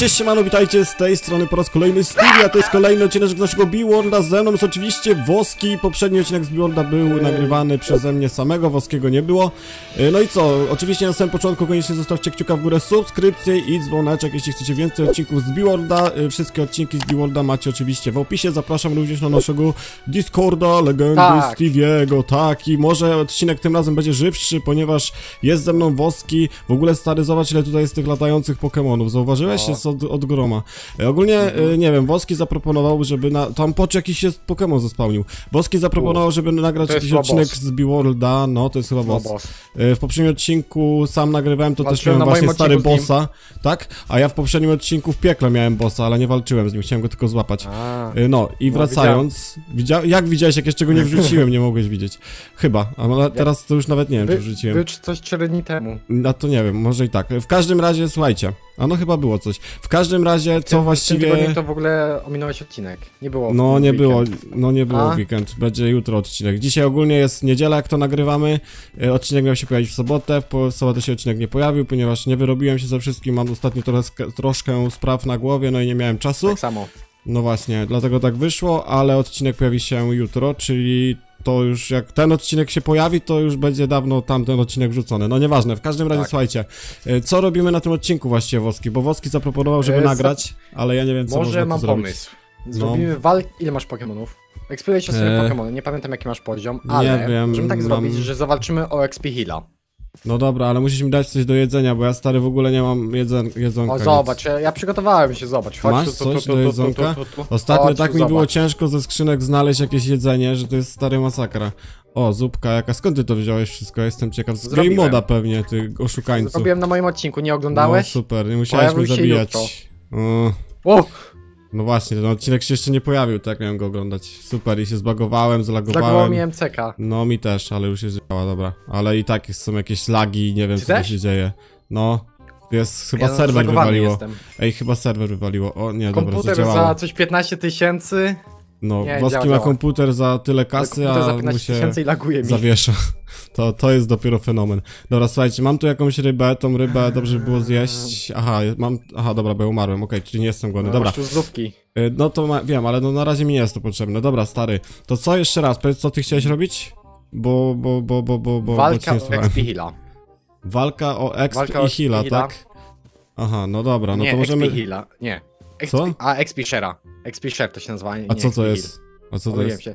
Cześć, siemano, witajcie z tej strony po raz kolejny Stevie, a to jest kolejny odcinek naszego Beworlda, ze mną jest oczywiście Woski, poprzedni odcinek z Beworlda był nagrywany przeze mnie samego, Woskiego nie było. E, No i co, oczywiście na samym początku koniecznie zostawcie kciuka w górę, subskrypcję i dzwoneczek, jeśli chcecie więcej odcinków z Beworlda. E, Wszystkie odcinki z Beworlda macie oczywiście w opisie, zapraszam również na naszego Discorda, legendy Tak. Stevie'ego, tak, i może odcinek tym razem będzie żywszy, ponieważ jest ze mną Woski, w ogóle stary, zobacz ile tutaj jest tych latających Pokemonów, zauważyłeś? No. Jest od, od groma. E, ogólnie, e, nie wiem, Woski zaproponował, żeby na... Tam pocz jakiś jest Pokemon zespałnił. Woski zaproponował, żeby nagrać jakiś odcinek boss. z Beworlda, no to jest chyba No boss. boss. E, W poprzednim odcinku sam nagrywałem, to też Walczyłem miałem na moim właśnie stary bossa, tak? A ja w poprzednim odcinku w piekle miałem bossa, ale nie walczyłem z nim, chciałem go tylko złapać. A, No i No, wracając, widzia... jak widziałeś, jak jeszcze go nie wrzuciłem, nie mogłeś widzieć. Chyba, ale teraz to już nawet nie wiem, czy wrzuciłem. wy coś 4 dni temu. No to nie wiem, może i tak. W każdym razie, słuchajcie, a no chyba było coś. W każdym razie, co W tym właściwie... tygodniu to w ogóle ominąłeś odcinek. Nie było. w No nie weekend. było, no nie było A? w weekend, będzie jutro odcinek. Dzisiaj ogólnie jest niedziela, jak to nagrywamy. E, Odcinek miał się pojawić w sobotę, w w sobotę się odcinek nie pojawił, ponieważ nie wyrobiłem się ze wszystkim, mam ostatnio troszkę, troszkę spraw na głowie, no i nie miałem czasu. Tak samo. No właśnie, dlatego tak wyszło, ale odcinek pojawi się jutro, czyli to już jak ten odcinek się pojawi, to już będzie dawno tamten odcinek wrzucony. No nieważne, w każdym razie Tak. słuchajcie, e, co robimy na tym odcinku właściwie Woski? Bo Woski zaproponował, żeby E, nagrać, ale ja nie wiem co Może mam zrobić. pomysł. Zrobimy walk... Ile masz Pokemonów? Eksplorujcie sobie Eee, Pokemony, nie pamiętam jaki masz poziom, ale wiem, możemy tak mam- zrobić, że zawalczymy o XP Heal'a. No dobra, ale musisz mi dać coś do jedzenia, bo ja stary w ogóle nie mam jedzen jedzonka. O zobacz, ja, ja przygotowałem się, zobacz. Chodź Masz tu, tu, coś tu, do jedzonka? Ostatnio Chodź tak mi było ciężko ze skrzynek znaleźć jakieś jedzenie, że to jest stary masakra. O, zupka jaka, skąd ty to wziąłeś wszystko? Jestem ciekaw. Z Game Zrobiłem. Moda pewnie, ty oszukańcu. Zrobiłem na moim odcinku, nie No oglądałeś? super, nie musiałeś mnie Pojawił zabijać. O, no właśnie, ten odcinek się jeszcze nie pojawił, tak miałem go oglądać. Super, i się zbagowałem, zlagowało zlagowałem. mi MCK. No mi też, ale już jest działa, dobra. Ale i tak są jakieś lagi, nie wiem Ty co też? się dzieje. No, jest chyba Ja serwer wywaliło. Jestem. Ej, chyba serwer wywaliło. O nie, dobra, Komputer zadziałało. za coś 15 tysięcy. No, działa, ma komputer za tyle kasy, a mu 15 się tysięcy i laguje mi. zawiesza. To, to jest dopiero fenomen. Dobra, słuchajcie, mam tu jakąś rybę, tą rybę dobrze by było zjeść. Aha, mam, aha, dobra, bo ja umarłem, okej, czyli nie jestem głodny, No, dobra. masz tu zupki. Y, No to ma, wiem, ale no na razie mi nie jest to potrzebne. Dobra, stary, to co jeszcze raz, powiedz co ty chciałeś robić? Bo, bo, bo, bo, bo, bo, bo Walka nie o słuchałem. Walka o exp Walka o i heala, heala. tak? Aha, no dobra, no nie, to możemy... XP Heal'a. Nie. Co? A, XP Share'a. XP Share to się nazywa, nie A co to jest? A co to Pomyliłem jest? się.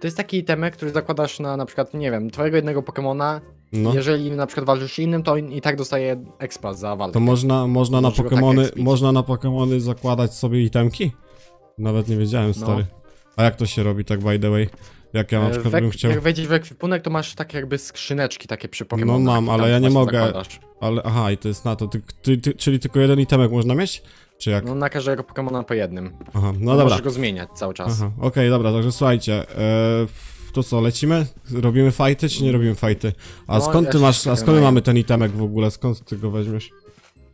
To jest taki itemek, który zakładasz na na przykład, nie wiem, twojego jednego Pokemona. No. Jeżeli na przykład walczysz innym, to i tak dostaje expa za walkę. To można, można na tak Pokemony, expić. można na Pokemony zakładać sobie itemki? Nawet nie wiedziałem, No. stary. A jak to się robi, tak by the way? Jak ja na E, przykład w, bym chciał... Jak wejdziesz w ekwipunek, to masz takie jakby skrzyneczki takie przy No Pokemonach. mam, i ale ja nie mogę. zakładasz. Ale, aha, i to jest na to, ty, ty, ty, czyli tylko jeden itemek można mieć? Czy jak? No na każdego Pokemona po jednym. Aha, no Możesz dobra. go zmieniać cały czas. Aha, okej, dobra, także słuchajcie, e, to co, lecimy? Robimy fajty, czy nie robimy fajty? A No, skąd ty masz, a skąd my mamy ten itemek w ogóle? Skąd ty go weźmiesz?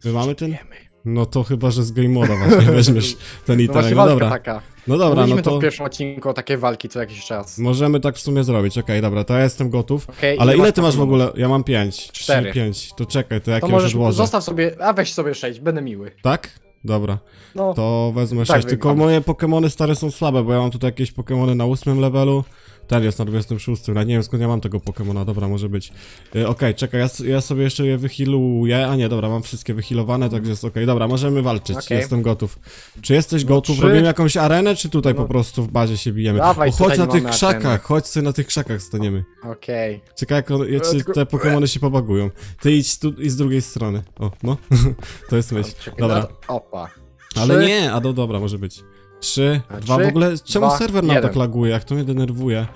My mamy ten? No to chyba, że z Game Moda właśnie weźmiesz ten No itemek, no walka dobra. taka. No dobra, no Mówiliśmy to to w pierwszym odcinku o takie walki co jakiś czas. możemy tak w sumie zrobić, okej, dobra, to ja jestem gotów. Okej, Ale ile ty masz w ogóle? Ja mam pięć. Cztery. Trzy, pięć. To czekaj, to To jakie już możesz, odłożę. zostaw sobie, a weź sobie sześć, będę miły. Tak? Dobra, No, to wezmę Tak sześć. Tylko wygląda. moje Pokemony stare są słabe, bo ja mam tutaj jakieś Pokemony na ósmym levelu. Ten jest na 26, nawet nie wiem skąd ja mam tego Pokemona, dobra, może być. Y, okej, czekaj, ja, ja sobie jeszcze je wyhealuję, a nie, dobra, mam wszystkie wyhealowane, także jest okej. Dobra, możemy walczyć, Okej. jestem gotów. Czy jesteś gotów? trzy. Robimy jakąś arenę, czy tutaj No. po prostu w bazie się bijemy? Dawaj, o, chodź na tych krzakach, areny. chodź sobie na tych krzakach staniemy. okej. Jak on, jak się tylko- te Pokemony się pobagują. Ty idź tu i z drugiej strony. O, no. to jest myśl. Czekaj, Dobra. Opa. Ale Trzy. nie, a do dobra, może być. Trzy, A dwa, trzy, w ogóle, czemu dwa, serwer nam jeden. tak laguje, jak to mnie denerwuje?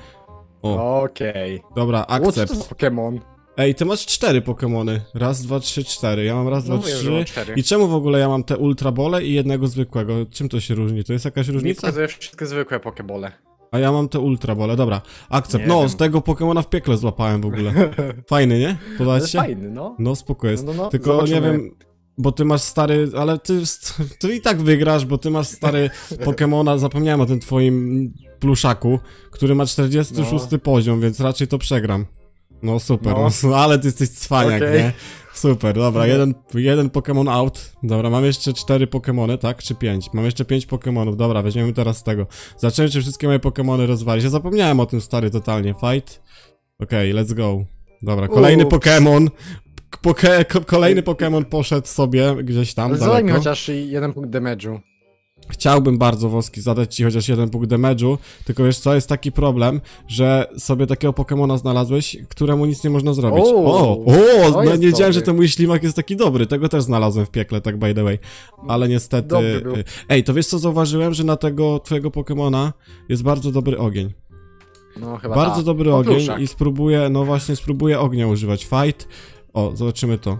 Okej. dobra, O, co to akcept. za Pokemon? Ej, ty masz cztery Pokemony. Raz, dwa, trzy, cztery. Ja mam raz, No dwa, trzy. I czemu w ogóle ja mam te ultra bole i jednego zwykłego? Czym to się różni? To jest jakaś Mi różnica? pokazuje wszystkie zwykłe Pokebole. A ja mam te ultra bole, dobra. Akcept. Nie No, wiem. z tego Pokemona w piekle złapałem w ogóle. Fajny, nie? Ci się? fajny, no. No, spoko jest. No, no, no, Tylko nie zobaczymy. wiem, bo ty masz stary, ale ty, ty i tak wygrasz, bo ty masz stary Pokemona, zapomniałem o tym twoim pluszaku, który ma 46 poziom, więc raczej to przegram. No super, no. No. ale ty jesteś cwaniak, Okej. nie? Super, dobra, jeden, jeden Pokémon out. Dobra, mam jeszcze cztery Pokémony, tak? Czy pięć? Mam jeszcze pięć Pokémonów, dobra, weźmiemy teraz z tego. Zacząłem czy wszystkie moje Pokémony rozwalić. Ja zapomniałem o tym, stary, totalnie. Fight. Okej, let's go. Dobra, kolejny Ups. Pokémon. Poke ko kolejny Pokémon poszedł sobie gdzieś tam Ale zadaj mi chociaż jeden punkt damage'u. Chciałbym bardzo Woski zadać ci chociaż jeden punkt damage'u, tylko wiesz co, jest taki problem, że sobie takiego Pokemona znalazłeś, któremu nic nie można zrobić. O, o, o no nie wiedziałem, że ten mój ślimak jest taki dobry, tego też znalazłem w piekle, tak by the way. Ale niestety... Ej, to wiesz co zauważyłem, że na tego twojego Pokemona jest bardzo dobry ogień. No chyba Bardzo tak. dobry No, ogień i spróbuję, no właśnie spróbuję ognia używać. Fight. O, zobaczymy to.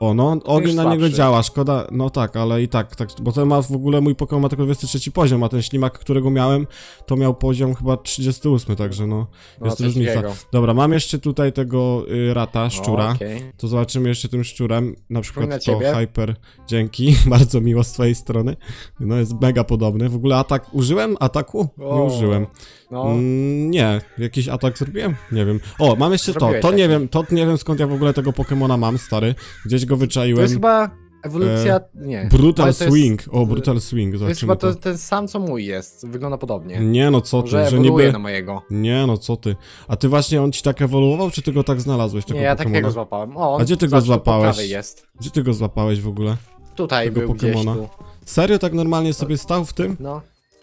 O, no, ogień na niego działa, szkoda, no tak, ale i tak, tak, bo ten ma w ogóle, mój Pokémon ma tylko 23 poziom, a ten ślimak, którego miałem, to miał poziom chyba 38, także no, No, jest różnica. Dobra, mam jeszcze tutaj tego y, rata, szczura, O, okej. to zobaczymy jeszcze tym szczurem, na przykład na to, ciebie. Hyper, dzięki, bardzo miło z twojej strony, no jest mega podobny, w ogóle atak, użyłem ataku? Nie O, użyłem. No, Mm, nie, jakiś atak zrobiłem? Nie wiem. O, mam jeszcze to. Zrobiłeś To nie jakiś. wiem, to nie wiem skąd ja w ogóle tego Pokemona mam, stary. Gdzieś go to wyczaiłem. jest chyba ewolucja... nie. Brutal to jest- Swing. O, Brutal Swing, To jest chyba to. to, ten sam co mój jest. Wygląda podobnie. Nie no, co ty, Że że niby... na mojego. Nie no, co ty. A ty właśnie, on ci tak ewoluował, czy ty go tak znalazłeś, tego Nie, ja Pokemona? takiego złapałem. O, on A gdzie ty go złapałeś? jest. Gdzie ty go złapałeś w ogóle? Tutaj Tego był Pokemona? Serio tak normalnie sobie stał w tym? No,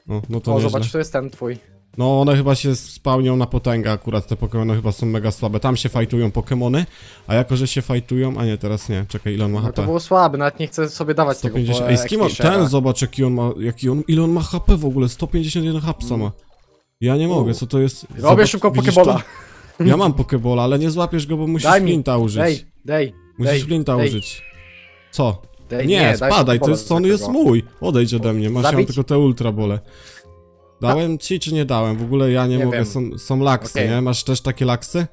O, no to o nieźle. zobacz, to jest ten twój. No, one chyba się spełnią na potęgę akurat, te Pokemony chyba są mega słabe. Tam się fajtują Pokemony, a jako, że się fajtują... A nie, teraz nie, czekaj, ile on ma No HP? to było słabe, nawet nie chcę sobie dawać 150. tego Ej, z kim on? Ten zobacz jaki on ma. Jaki on. Ile on ma HP w ogóle? 151 hapsa ma. Ja nie mogę, co to jest. Robię Zobacz, szybko to? Ja mam Pokebola, ale nie złapiesz go, bo musisz Daj mi. flinta użyć. Dej, dej, musisz dej, flinta dej, użyć. Co? dej, nie, daj spadaj, to jest on jest mój. Odejdź ode mnie, masz ja tylko te ultra bole. Dałem ci czy nie dałem? W ogóle ja nie, Nie mogę, wiem. są, są laksy, Okej. nie? Masz też takie laksy?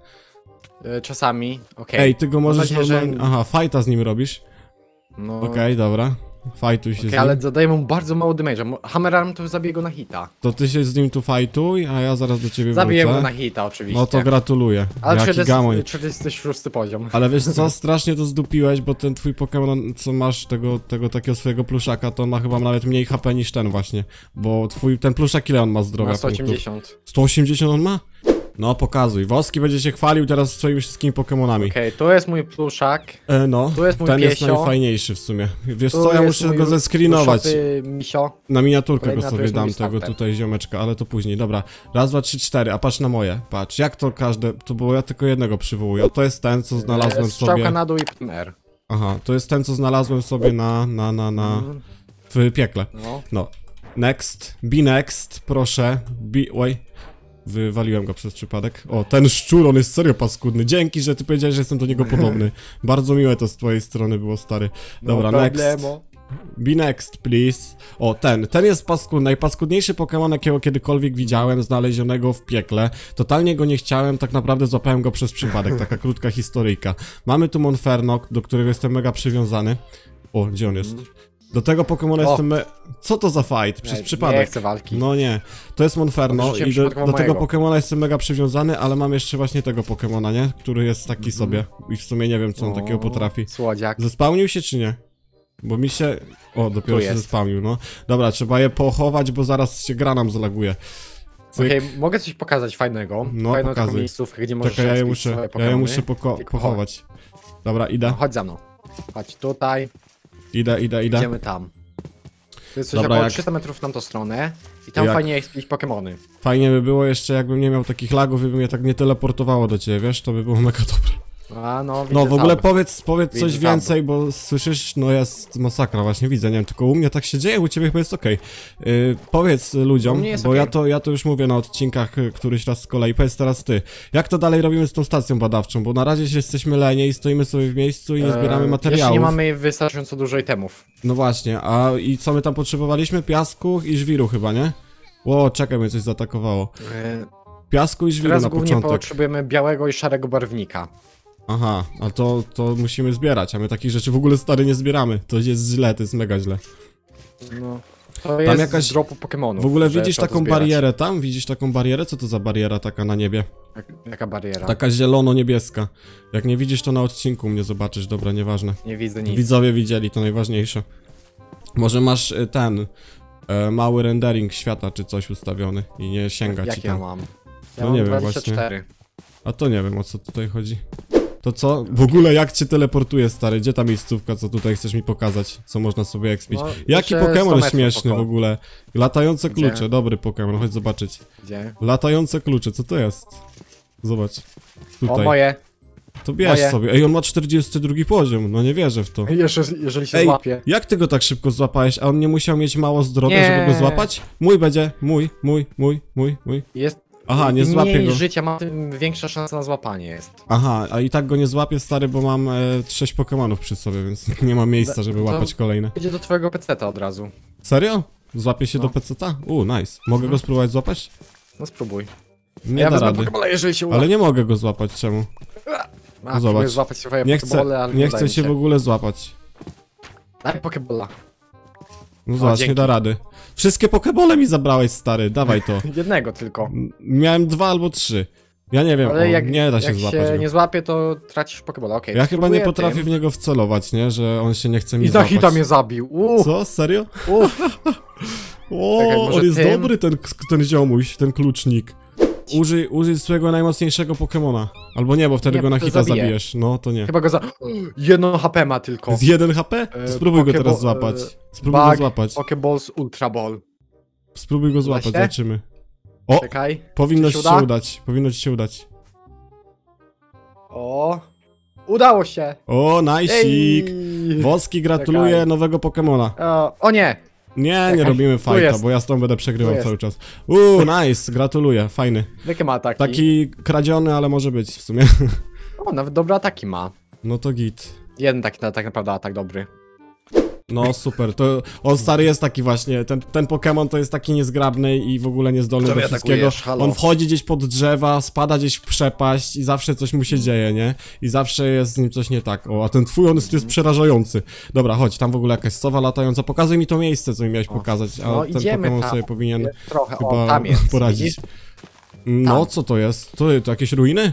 E, Czasami, okej. Ej, ty go możesz nadzieję, że- normalnie... Aha, fajta z nim robisz? No, Okej, dobra. Fajtuj się okej, z nim. ale zadaję mu bardzo mało damage'a. Hammerarm to zabije go na hita. To ty się z nim tu fajtuj, a ja zaraz do ciebie Zabiję wrócę. go na hita oczywiście. No to gratuluję. Ale Jaki gamoń. 30, 36 poziom. Ale wiesz co, strasznie to zdupiłeś, bo ten twój Pokémon, co masz tego, tego takiego swojego pluszaka, to ma chyba nawet mniej HP niż ten właśnie. Bo twój, ten pluszak ile on ma zdrowia punktów? 180. 180 on ma? No pokazuj. Woski będzie się chwalił teraz swoimi wszystkimi Pokémonami. Okej, to jest mój pluszak. E, no, Tu jest mój ten jest piesio. najfajniejszy w sumie. Wiesz Tu co, ja jest muszę go zescreenować. misio. Na miniaturkę go Kolejna to sobie jest dam, tego tutaj ziomeczka, ale to później. Dobra, raz, dwa, trzy, cztery, a patrz na moje. Patrz, jak to każde, to było ja tylko jednego przywołuję. To jest ten, co znalazłem E, Strzałka sobie... na dół i potem R. Aha, to jest ten, co znalazłem sobie na, na, na, na... W piekle. No. No. Next, be next, proszę. Be... Oj. Wywaliłem go przez przypadek. O, ten szczur, on jest serio paskudny. Dzięki, że ty powiedziałeś, że jestem do niego podobny. Bardzo miłe to z twojej strony było, stary. Dobra, no next. Be next, please. O, ten. Ten jest paskudny. Najpaskudniejszy Pokémon, jakiego kiedykolwiek widziałem, znalezionego w piekle. Totalnie go nie chciałem, tak naprawdę złapałem go przez przypadek. Taka krótka historyjka. Mamy tu Monferno, do którego jestem mega przywiązany. O, gdzie on jest? Do tego Pokémona jestem me... Co to za fight? Przez Nie, przypadek. Nie chcę walki. No nie, to jest Monferno i do, do tego mojego. Pokemona jestem mega przywiązany, ale mam jeszcze właśnie tego Pokemona, nie? Który jest taki sobie i w sumie nie wiem, co on O, takiego potrafi. Słodziak. Zespałnił się czy nie? Bo mi się... O, dopiero Tu się jest. zespałnił, no. Dobra, trzeba je pochować, bo zaraz się gra nam zalaguje. Okej, mogę coś pokazać fajnego. No, Fajną taką pokazuj. miejscówkę, gdzie możesz Czekaj, ja je muszę, ja je muszę pochować. Dobra, idę, No, chodź za mną. Chodź tutaj, idę, idę, idę. idziemy tam. To jest coś Dobra, około jak- 300 metrów w tamtą stronę i tam Jak- fajnie ekspić Pokemony. Fajnie by było jeszcze, jakbym nie miał takich lagów i by mnie tak nie teleportowało do ciebie, wiesz? To by było mega dobre. A no, widzę No w ogóle tab. powiedz, powiedz coś tab. więcej, bo słyszysz, no jest masakra, właśnie widzę, nie wiem, tylko u mnie tak się dzieje, u ciebie chyba jest okej. Yy, powiedz U ludziom, mnie jest bo okej. ja, to, ja to już mówię na odcinkach y, któryś raz z kolei, powiedz teraz ty, jak to dalej robimy z tą stacją badawczą, bo na razie się jesteśmy leni i stoimy sobie w miejscu i nie zbieramy Eee, materiałów. Jeszcze nie mamy wystarczająco dużo itemów. No właśnie, a i co my tam potrzebowaliśmy? Piasku i żwiru chyba, nie? Ło, czekaj, mnie coś zaatakowało. Eee, Piasku i żwiru Teraz na głównie początek. potrzebujemy białego i szarego barwnika. Aha, a to, to musimy zbierać, a my takich rzeczy w ogóle stary nie zbieramy. To jest źle, to jest mega źle. No. To jest jakaś- z dropu Pokemonów. W ogóle widzisz taką barierę tam? Widzisz taką barierę? Co to za bariera taka na niebie? Jak, jaka bariera? Taka zielono-niebieska. Jak nie widzisz, to na odcinku mnie zobaczysz, dobra, nieważne. Nie widzę nic. Widzowie widzieli, to najważniejsze. Może masz y, ten e, mały rendering świata czy coś ustawiony i nie sięga ci Jakie ja tam. mam? Ja No mam nie wiem 24. A to nie wiem o co tutaj chodzi. To co? W ogóle jak cię teleportuje stary? Gdzie ta miejscówka, co tutaj chcesz mi pokazać? Co można sobie ekspić? No, Jaki jeszcze 100 Pokémon śmieszny w ogóle? Latające Gdzie? klucze, dobry Pokémon, chodź zobaczyć. Gdzie? Latające klucze, co to jest? Zobacz. O, Tutaj. moje. To bierz moje. sobie. Ej, on ma 42 poziom, no nie wierzę w to. Jeszcze, jeżeli się Ej, złapie. jak ty go tak szybko złapałeś? A on nie musiał mieć mało zdrowia, Nie. żeby go złapać? Mój będzie, mój, mój, mój, mój, mój. Jest Aha, nie im złapie mniej go. życia ma, tym większa szansa na złapanie jest. Aha, a i tak go nie złapię stary, bo mam e, 6 Pokémonów przy sobie, więc nie ma miejsca, żeby To- łapać kolejne. Idzie do twojego peceta od razu. Serio? Złapie się No. do PC-ta? U, nice. Mogę go spróbować złapać? No spróbuj. Nie ja da rady. Jeżeli się uda. Ale nie mogę go złapać, czemu? A, zobacz. złapać swoje Nie chcę, nie udaje chcę się w ogóle złapać. Daj pokebola. No zobacz, nie da rady. Wszystkie Pokebole mi zabrałeś, stary, dawaj to. Jednego tylko. Miałem dwa albo trzy. Ja nie wiem, Ale o, jak, nie da się jak złapać się go. nie złapie, to tracisz pokebola, okej. Ja chyba nie potrafię tym. w niego wcelować, nie? Że on się nie chce mi I złapać. hita mnie zabił. Uff, Co? Serio? uff. O, on jest tym? dobry ten, ten ziomuś, ten klucznik. Użyj, użyj swojego najmocniejszego Pokemona. Albo nie, bo wtedy Nie, go na to hita zabije. zabijesz. No, to nie. Chyba go za... Jedno HP ma tylko. Z 1 HP? E, Spróbuj go Pokebo- teraz złapać. e, Spróbuj go Bug, złapać. Pokeballs Ultra Ball. Spróbuj go złapać, się? zobaczymy. O, Czekaj. powinno Czy ci się się uda? udać. Powinno ci się udać. O, udało się. O, najsik! Ej. Woski gratuluję Czekaj. nowego Pokemona. O, o nie. Nie, nie robimy fajta, bo ja z tą będę przegrywał cały czas. Uuu, nice, gratuluję, fajny. Jakie ma ataki? Taki kradziony, ale może być w sumie. O, nawet dobre ataki ma. No to git. Jeden taki na, tak naprawdę atak dobry. No super, to on stary jest taki właśnie, ten, ten Pokémon to jest taki niezgrabny i w ogóle niezdolny do wszystkiego. On wchodzi gdzieś pod drzewa, spada gdzieś w przepaść i zawsze coś mu się dzieje, nie? I zawsze jest z nim coś nie tak. O, a ten twój on jest, jest przerażający. Dobra, chodź, tam w ogóle jakaś sowa latająca, pokazuj mi to miejsce, co mi miałeś pokazać, a No, ten Pokémon sobie powinien Trochę, chyba o, tam jest. poradzić. widzisz? No, Tam. co to jest? To, to jakieś ruiny?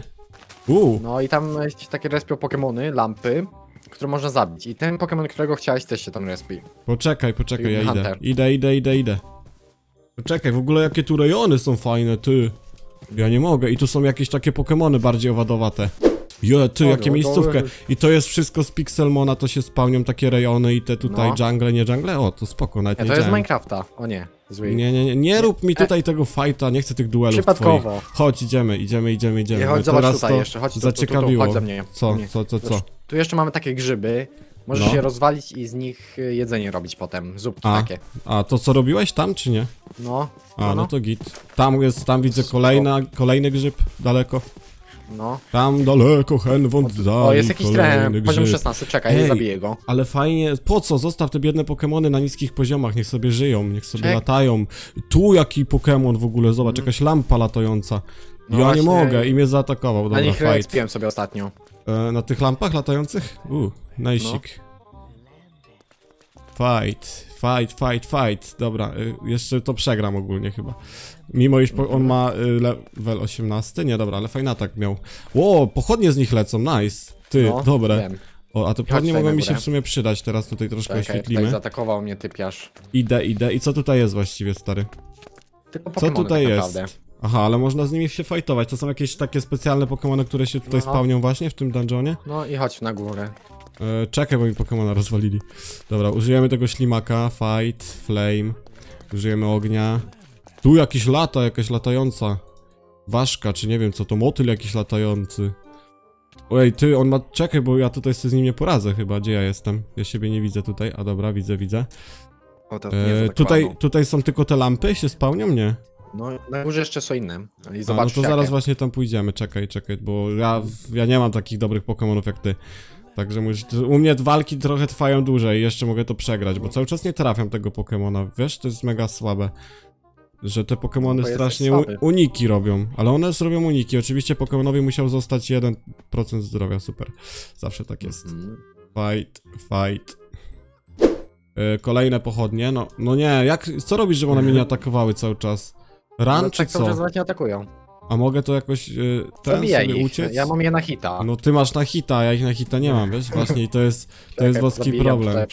Uuu, No i tam się takie respią Pokemony, lampy, które można zabić. I ten Pokemon, którego chciałeś, też się tam respi. poczekaj, poczekaj, ja idę. Hunter. Idę, idę, idę, idę. Poczekaj, w ogóle jakie tu rejony są fajne, ty. Ja nie mogę. I tu są jakieś takie Pokemony bardziej owadowate. Je, ty, O, jakie no, miejscówkę. I to jest wszystko z Pixelmona, to się spełnią takie rejony i te tutaj No. jungle, nie jungle? O, to spoko, nawet Nie, nie to jest. Minecrafta. O nie, zły. Nie, nie, nie, nie rób mi tutaj tego fighta, nie chcę tych duelów Przypadkowo. twoich. Chodź, idziemy, idziemy, idziemy, idziemy. Nie, chodź, zobacz teraz tutaj jeszcze, chodź tu, tu, tu, tu, zaciekawiło. chodź mnie. Co, co, co, co? Tu jeszcze mamy takie grzyby. Możesz No. je rozwalić i z nich y, jedzenie robić potem. Zupki A. takie. A to co robiłeś tam, czy nie? No, A, no, no to git. Tam jest, tam widzę kolejna, kolejny grzyb, daleko. no. Tam daleko, Henwond dali O, jest jakiś kolejny poziom grzyb. 16, czekaj, Ej. zabiję go. Ale fajnie, po co? Zostaw te biedne Pokemony na niskich poziomach, niech sobie żyją, niech sobie Czek. latają. Tu jaki Pokémon w ogóle, zobacz, jakaś lampa latająca. No ja właśnie. nie mogę i mnie zaatakował, Na dobra, nich fight. respiłem sobie ostatnio. E, na tych lampach latających? U, najsik. No. Fight, fight, fight, fight. Dobra, y, jeszcze to przegram ogólnie chyba. Mimo iż on ma y, level 18, nie dobra, ale fajny atak miał. Ło, pochodnie z nich lecą, nice. Ty, No, dobre. Wiem. O, a te pochodnie tutaj mogą mi się w sumie przydać, teraz tutaj troszkę Czekaj, tutaj oświetlimy. zaatakował mnie typiarz. Idę, idę. I co tutaj jest właściwie, stary? Tylko Co tutaj tak jest? naprawdę. Aha, ale można z nimi się fightować. To są jakieś takie specjalne Pokémony, które się tutaj No. spełnią właśnie w tym dungeonie? No i chodź na górę. E, czekaj, bo mi Pokemona rozwalili. Dobra, użyjemy tego ślimaka, fight, flame. Użyjemy ognia. Tu jakiś lata, jakaś latająca. Ważka, czy nie wiem co to, motyl jakiś latający. Ojej, ty, on ma... Czekaj, bo ja tutaj sobie z nim nie poradzę chyba. Gdzie ja jestem? Ja siebie nie widzę tutaj. A dobra, widzę, widzę. O, E, tutaj, tutaj są tylko te lampy się spełnią? Nie. No na górze jeszcze są inne. I A, no zobacz to zaraz właśnie tam pójdziemy, czekaj, czekaj, bo ja, ja nie mam takich dobrych Pokemonów jak ty. Także u mnie walki trochę trwają dłużej i jeszcze mogę to przegrać, bo cały czas nie trafiam tego Pokemona, wiesz, to jest mega słabe. Że te Pokemony No strasznie uniki robią, ale one zrobią uniki. Oczywiście Pokemonowi musiał zostać 1% zdrowia, super. Zawsze tak jest. Mhm. Fight, fight. E, kolejne pochodnie, no, no nie, jak, co robisz, żeby one mnie nie atakowały cały czas? Ran no, czy tak cały czas co? właśnie atakują. A mogę to jakoś, e, ten Zabijaj sobie ich. uciec? Ja mam je na hita. No ty masz na hita, ja ich na hita nie mam, wiesz, właśnie i to jest, to jest Czekaj, zabijam problem.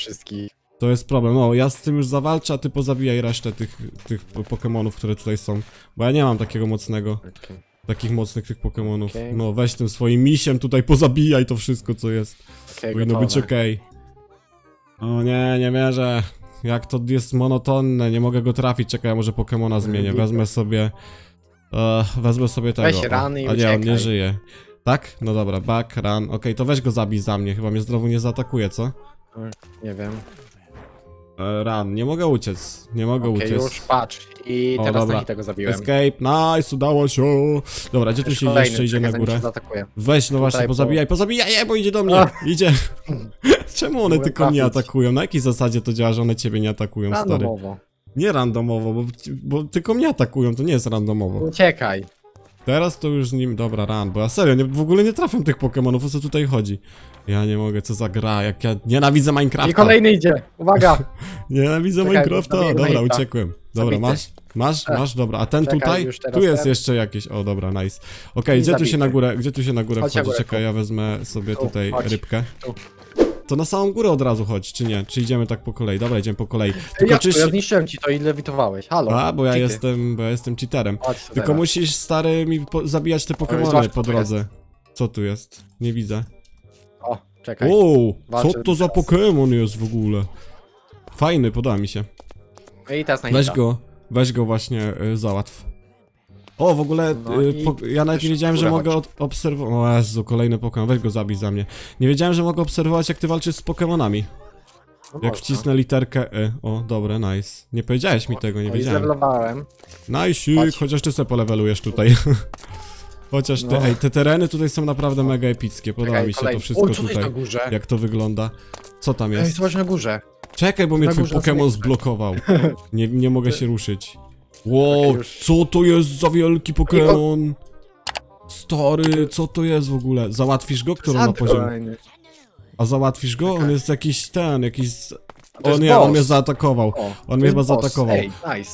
To jest problem. No, ja z tym już zawalczę, a ty pozabijaj resztę tych, tych po- Pokemonów, które tutaj są. Bo ja nie mam takiego mocnego, Okej. takich mocnych tych Pokemonów. Okej. No, weź tym swoim misiem tutaj pozabijaj to wszystko, co jest. Okej, Powinno być gotowe. okej. O nie, nie wierzę. Jak to jest monotonne, nie mogę go trafić. Czekaj, ja może Pokemona zmienię. widzę. Wezmę sobie... E, wezmę sobie tego. Weź rany i A nie, on nie żyje. Tak? No dobra, back, run. Okej, to weź go zabij za mnie. Chyba mnie znowu nie zaatakuje, co? Nie wiem. E, run, nie mogę uciec. Nie mogę Okej, uciec. już patrz. I O, teraz dobra. na hita go zabiłem. Escape, nice, udało się. Dobra, gdzie tu się kolejny, jeszcze idzie na górę? Weź, no właśnie, Tutaj, pozabijaj, pozabijaj, je, bo idzie do mnie. A. Idzie. Czemu one tylko mnie trafić. atakują? Na jakiej zasadzie to działa, że one ciebie nie atakują, stary? Randomowo. Nie randomowo, bo, bo tylko mnie atakują, to nie jest randomowo. Uciekaj. Teraz to już z nim, dobra, ran, bo ja serio, nie, w ogóle nie trafiam tych Pokemonów, o co tutaj chodzi? Ja nie mogę, co za gra, jak ja nienawidzę Minecrafta. I kolejny idzie. Uwaga. Nienawidzę Czekaj, Minecrafta, dobra, Nate'a. uciekłem. Dobra, Zabity. masz? Masz? E. Masz? Dobra, a ten Czekaj, tutaj? Tu jest ten. jeszcze jakieś, o dobra, nice. Okej, I gdzie tu się zabity. na górę, gdzie tu się na górę Chodź wchodzi? Czekaj, ja wezmę sobie Tu, tutaj chodź. rybkę. Tu. To na samą górę od razu chodź, czy nie? Czy idziemy tak po kolei? Dobra, idziemy po kolei. Tylko? Ja czyś... zniszczyłem ci to i lewitowałeś. Halo. A, bo ja Cheaty. jestem, bo ja jestem cheaterem. Tylko teraz. musisz, stary, mi zabijać te Pokemony po drodze. Co tu jest? Nie widzę. O, czekaj. Wow, Walczę co to za teraz. Pokemon jest w ogóle? Fajny, podoba mi się. I teraz na Weź go, weź go właśnie y, załatw. O, w ogóle, No y, po, ja nawet nie wiedziałem, że mogę obserwować... O Jezu, kolejny Pokémon, weź go zabij za mnie. Nie wiedziałem, że mogę obserwować, jak ty walczysz z Pokémonami. No Jak wcisnę literkę E. O, dobre, nice. Nie powiedziałeś mi tego, nie O, i wiedziałem. zlewelowałem. Nice, Chodź. chociaż ty se polewelujesz tutaj. Chociaż te, No. ej, te tereny tutaj są naprawdę mega epickie, podoba Czekaj, mi się kolejny. to wszystko o, tutaj, jak to wygląda. Co tam Ej, jest? zobacz na górze. Czekaj, bo mnie twój Pokémon są- zblokował. Nie, nie mogę się ruszyć. Wow, Okej, już. co to jest za wielki Pokémon? Stary, co to jest w ogóle? Załatwisz go? Którą na poziom? A załatwisz go? On jest jakiś ten, jakiś... O nie, on mnie zaatakował. On mnie chyba zaatakował. Ej, nice.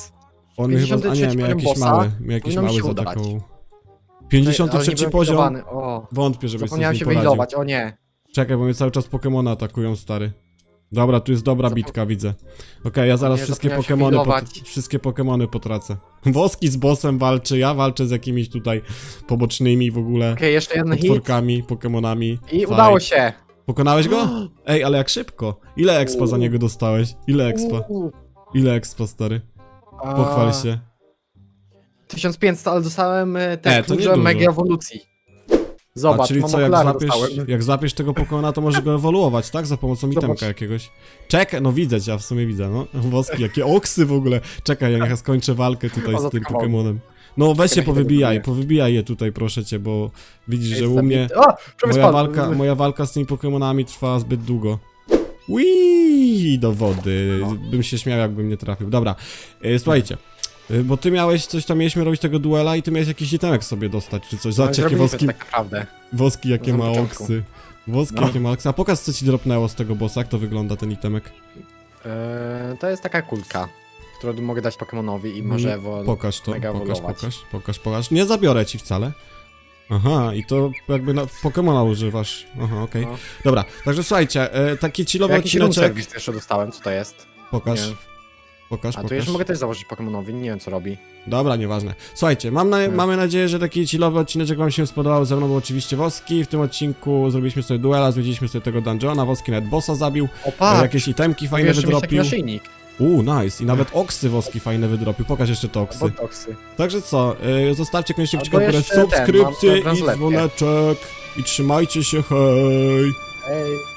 On mnie chyba... A nie, 53 mnie jakiś mały, mnie jakiś mały się zaatakował. Ale 53 nie byłem poziom. Wątpię, żebyś sobie zapomniałem się poradził. wyhealować, o nie. Czekaj, bo mnie cały czas Pokemony atakują, stary. Dobra, tu jest dobra bitka, widzę. Okej, ja zaraz nie, wszystkie zapomniałem się Pokemony, pot wszystkie Pokemony potracę. Woski z bossem walczy, ja walczę z jakimiś tutaj pobocznymi w ogóle Okej, jeszcze jeden hit. potworkami, Pokemonami. I udało się. Pokonałeś go? Ej, ale jak szybko. Ile expa za niego dostałeś? Ile expa? Uuu. Ile expa, stary? A, Pochwal się. 1500, ale dostałem e, E, to dużo. mega ewolucji. A Zobacz, czyli mam co, jak złapiesz, dostałem. jak złapiesz tego Pokemona, to możesz go ewoluować, tak? Za pomocą Zobacz. itemka jakiegoś. Czekaj, no widzę cię, a w sumie widzę, no. Woski, jakie oksy w ogóle. Czekaj, ja skończę walkę tutaj z tym. Pokemonem. No weź się powybijaj, powybijaj je tutaj, proszę cię, bo widzisz, że u mnie moja walka, moja walka z tymi Pokemonami trwa zbyt długo. Wii do wody. No. Bym się śmiał, jakbym nie trafił. Dobra, e, słuchajcie. E, Bo ty miałeś coś tam, mieliśmy robić tego duela i ty miałeś jakiś itemek sobie dostać, czy coś. Ale Zobacz, jakie woski, Tak naprawdę. Woski jakie ma oksy. Woski No. jakie ma oksy. A pokaż co ci dropnęło z tego bossa, jak to wygląda ten itemek. E, to jest taka kulka, którą mogę dać Pokemonowi i Mm, może ewol... Pokaż to, pokaż, pokaż, pokaż, pokaż. Nie zabiorę ci wcale. Aha, i to jakby na Pokemona używasz. Aha, okej. No. Dobra, także słuchajcie, e, taki chillowy Jakiś odcineczek. service jeszcze dostałem, co to jest? Pokaż, Nie. Pokaż, A tu pokaż. jeszcze mogę też założyć Pokemonowi, nie wiem co robi. Dobra, nieważne. Słuchajcie, mam na, Hmm. mamy nadzieję, że taki chillowy odcineczek wam się spodobał. Ze mną był oczywiście Woski. W tym odcinku zrobiliśmy sobie duela, zwiedziliśmy sobie tego dungeona. Woski nawet bossa zabił. O E, jakieś itemki fajne wydropił. Uuu, nice. I nawet oksy woski fajne wydropił. Pokaż jeszcze te oksy. Botoksy. Także co, y, zostawcie koniecznie kciuka w górę, ten, subskrypcję mam i dzwoneczek. I trzymajcie się, hej! Ej.